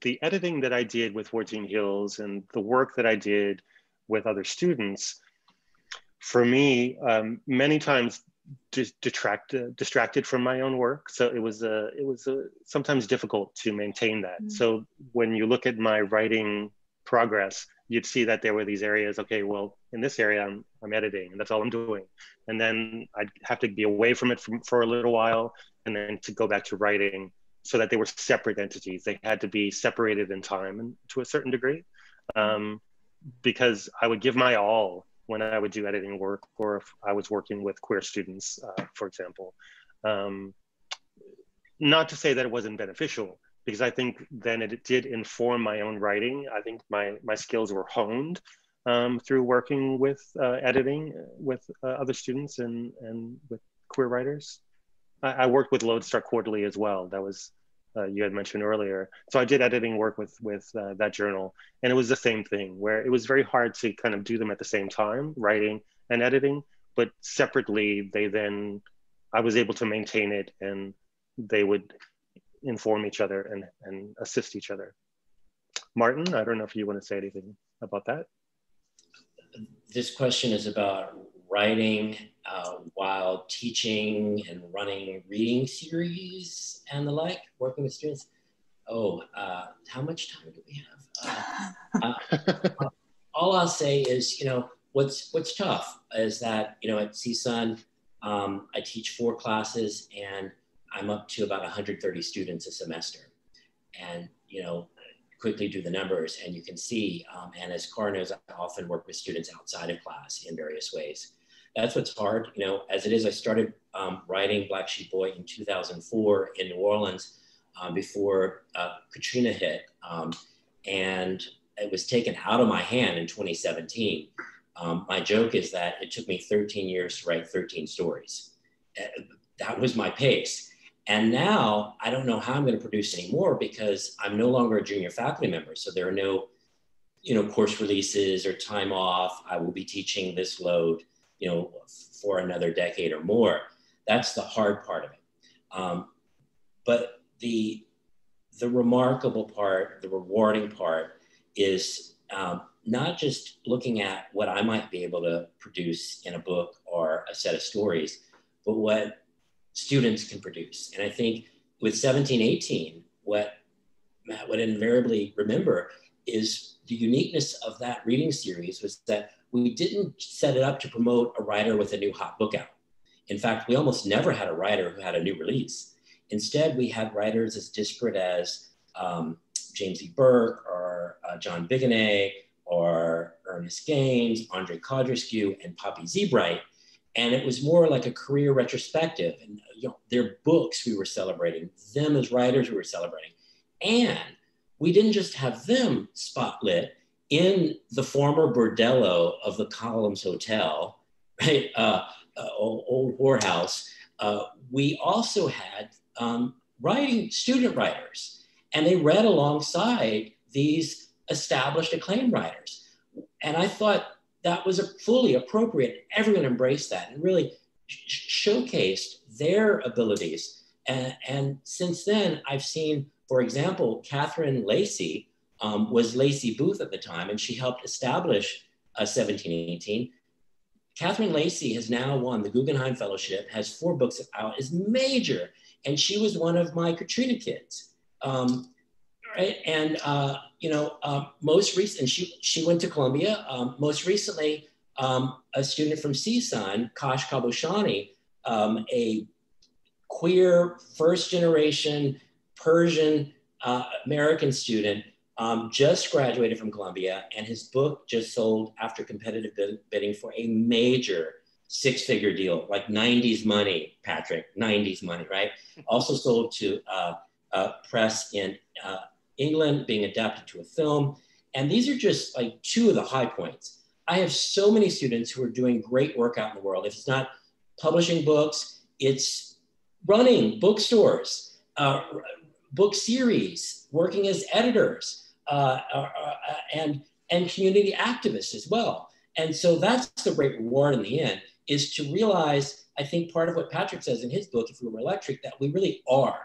the editing that I did with 14 Hills and the work that I did with other students, for me, um, many times detract, uh, distracted from my own work. So it was uh, it was uh, sometimes difficult to maintain that. Mm. So when you look at my writing progress, you'd see that there were these areas. Okay, well, in this area, I'm I'm editing, and that's all I'm doing. And then I'd have to be away from it for, for a little while, and then to go back to writing, so that they were separate entities. They had to be separated in time, and to a certain degree, um, because I would give my all when I would do editing work or if I was working with queer students, uh, for example. Um, not to say that it wasn't beneficial, because I think then it did inform my own writing. I think my, my skills were honed um, through working with uh, editing with uh, other students and, and with queer writers. I, I worked with Lodestar Quarterly as well. That was uh, you had mentioned earlier. So I did editing work with with uh, that journal, and it was the same thing where it was very hard to kind of do them at the same time, writing and editing, but separately. They then I was able to maintain it, and they would inform each other and and assist each other. Martin, I don't know if you want to say anything about that. This question is about writing uh, while teaching and running reading series and the like, working with students. Oh, uh, how much time do we have? Uh, uh, all I'll say is, you know, what's what's tough is that you know at CSUN, um, I teach four classes and I'm up to about 130 students a semester, and you know quickly do the numbers and you can see, um, and as Car knows, I often work with students outside of class in various ways. That's what's hard, you know, as it is, I started um, writing Black Sheep Boy in 2004 in New Orleans um, before uh, Katrina hit. Um, and it was taken out of my hand in 2017. Um, my joke is that it took me 13 years to write 13 stories. Uh, that was my pace. And now I don't know how I'm going to produce anymore because I'm no longer a junior faculty member. So there are no, you know, course releases or time off. I will be teaching this load, you know, for another decade or more. That's the hard part of it. Um, but the the remarkable part, the rewarding part, is um, not just looking at what I might be able to produce in a book or a set of stories, but what students can produce. And I think with 1718, what Matt would invariably remember is the uniqueness of that reading series was that we didn't set it up to promote a writer with a new hot book out. In fact, we almost never had a writer who had a new release. Instead, we had writers as disparate as um, James E. Burke or uh, John Biguenet or Ernest Gaines, Andrei Codrescu, and Poppy Z. Brite and it was more like a career retrospective. And you know their books we were celebrating them as writers we were celebrating. And we didn't just have them spotlit in the former bordello of the columns hotel right? Uh, uh, old, old whorehouse. Uh, we also had um, writing student writers. And they read alongside these established acclaimed writers. And i thought that was a fully appropriate. Everyone embraced that and really sh- showcased their abilities. And, and, since then, I've seen, for example, Catherine Lacey um, was Lacy Booth at the time, and she helped establish uh, 1718. Catherine Lacey has now won the Guggenheim Fellowship, has four books out, is major, and she was one of my Katrina kids. Um, right? And uh, you know, um, most recent, she she went to Columbia. Um, most recently, um, a student from CSUN, Kash Kabushani, um, a queer first generation Persian uh, American student, um, just graduated from Columbia, and his book just sold after competitive bidding for a major six figure deal, like 90s money, Patrick, 90s money, right? Also sold to uh, uh, press in uh, England being adapted to a film. And these are just like two of the high points. I have so many students who are doing great work out in the world. If it's not publishing books, it's running bookstores, uh, book series, working as editors, uh, uh, uh, and, and community activists as well. And so that's the great reward in the end is to realize, I think part of what Patrick says in his book, If We Were Electric, that we really are.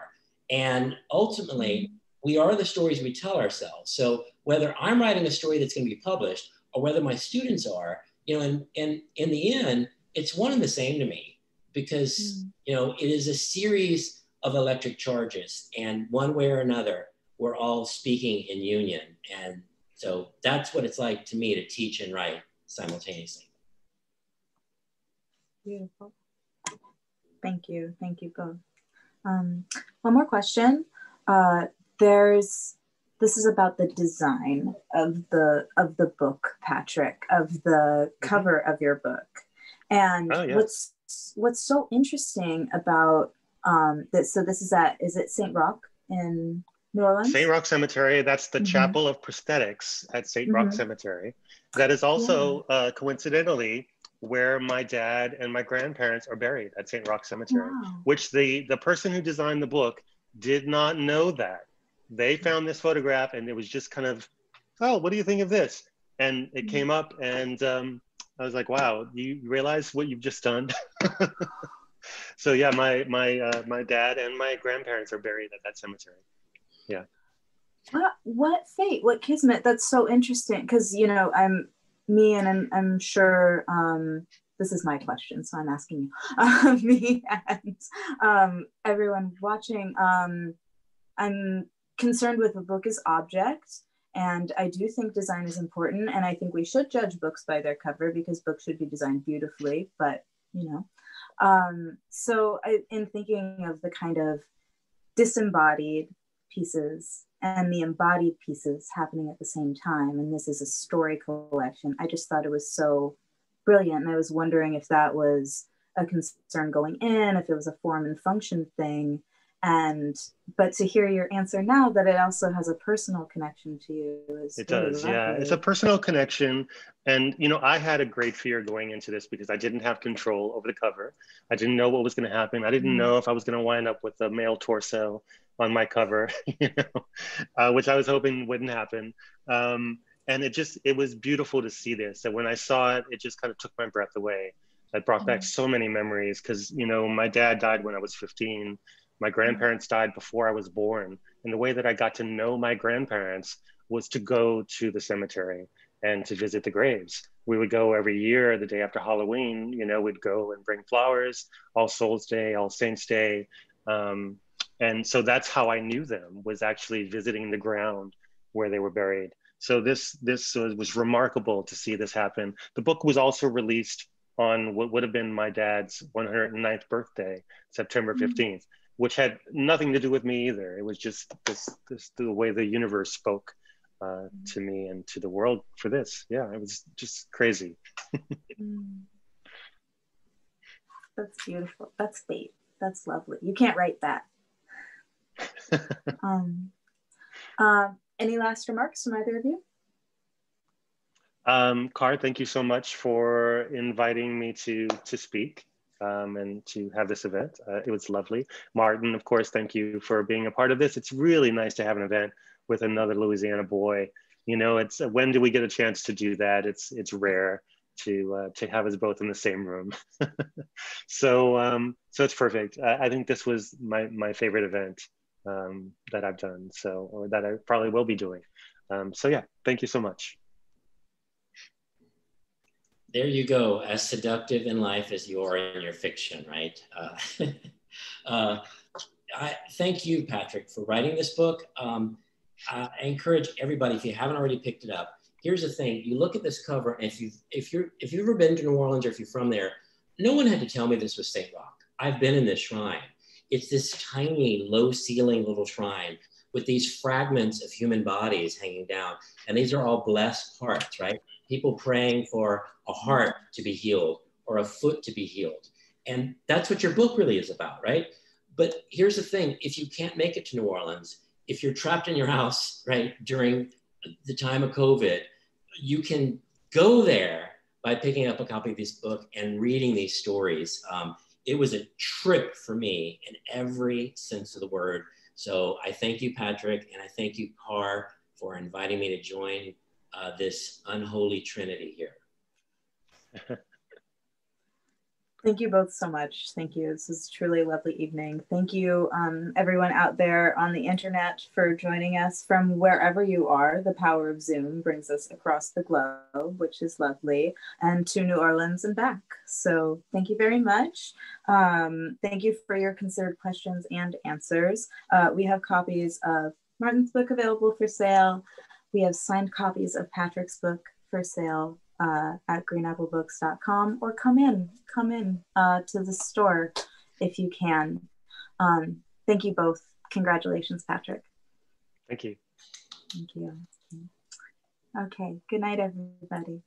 And ultimately, we are the stories we tell ourselves. So whether I'm writing a story that's going to be published or whether my students are, you know, and, and in the end, it's one and the same to me because, mm. you know, it is a series of electric charges and one way or another, we're all speaking in union. And so that's what it's like to me to teach and write simultaneously. Beautiful. Thank you. Thank you both. Um, one more question. Uh, there's this is about the design of the of the book patrick of the mm-hmm. cover of your book and oh, yeah. what's what's so interesting about um that so this is at is it st roch in new orleans st roch cemetery that's the mm-hmm. chapel of prosthetics at saint mm-hmm. roch cemetery that is also yeah. uh, coincidentally where my dad and my grandparents are buried at st roch cemetery wow. which the the person who designed the book did not know that they found this photograph and it was just kind of, oh, what do you think of this? And it came up and um, I was like, wow, you realize what you've just done? so yeah, my, my, uh, my dad and my grandparents are buried at that cemetery. Yeah. What, what fate, what kismet. That's so interesting. Cause you know, I'm me and I'm, I'm sure, um, this is my question, so I'm asking you, me and um, everyone watching. Um, I'm concerned with the book as object and I do think design is important. And I think we should judge books by their cover because books should be designed beautifully. But, you know, um, so I, in thinking of the kind of disembodied pieces and the embodied pieces happening at the same time, and this is a story collection, I just thought it was so brilliant. And I was wondering if that was a concern going in, if it was a form and function thing and but to hear your answer now that it also has a personal connection to you is it really does lovely. yeah. It's a personal connection. And you know i had a great fear going into this because i didn't have control over the cover. I didn't know what was going to happen. I didn't mm. know if i was going to wind up with a male torso on my cover you know uh, which i was hoping wouldn't happen. Um, and it just it was beautiful to see this. And when i saw it it just kind of took my breath away. It brought back mm. so many memories because you know my dad died when i was 15 my grandparents died before I was born. And the way that I got to know my grandparents was to go to the cemetery and to visit the graves. We would go every year, the day after Halloween, you know, we'd go and bring flowers, All Souls Day, All Saints Day. Um, and so that's how I knew them was actually visiting the ground where they were buried. So this this was, was remarkable to see this happen. The book was also released on what would have been my dad's 109th birthday, September 15th. Mm-hmm which had nothing to do with me either. It was just this, this the way the universe spoke uh, to me and to the world for this. Yeah, it was just crazy. That's beautiful. That's fate. That's lovely. You can't write that. um, uh, any last remarks from either of you? Um, Car, thank you so much for inviting me to to speak um, and to have this event. Uh, it was lovely. Martin, of course, thank you for being a part of this. It's really nice to have an event with another Louisiana boy. You know, it's uh, when do we get a chance to do that? It's it's rare to uh, to have us both in the same room. so um, so it's perfect. I, I, think this was my my favorite event um, that I've done. So or that I probably will be doing. Um, so yeah, thank you so much there you go, as seductive in life as you are in your fiction, right? Uh, uh, I, thank you, Patrick, for writing this book. Um, I encourage everybody, if you haven't already picked it up, here's the thing: you look at this cover, and if you if you're if you've ever been to New Orleans or if you're from there, no one had to tell me this was Saint Roch. I've been in this shrine. It's this tiny, low ceiling little shrine with these fragments of human bodies hanging down, and these are all blessed parts, right? People praying for a heart to be healed or a foot to be healed. And that's what your book really is about, right? But here's the thing if you can't make it to New Orleans, if you're trapped in your house, right, during the time of COVID, you can go there by picking up a copy of this book and reading these stories. Um, it was a trip for me in every sense of the word. So I thank you, Patrick, and I thank you, Car, for inviting me to join uh, this unholy trinity here. Thank you both so much. Thank you. This is truly a lovely evening. Thank you, um, everyone out there on the internet, for joining us from wherever you are. The power of Zoom brings us across the globe, which is lovely, and to New Orleans and back. So, thank you very much. Um, thank you for your considered questions and answers. Uh, we have copies of Martin's book available for sale. We have signed copies of Patrick's book for sale uh, at greenapplebooks.com or come in, come in uh, to the store if you can. Um, thank you both. Congratulations, Patrick. Thank you. Thank you. Okay. Good night, everybody.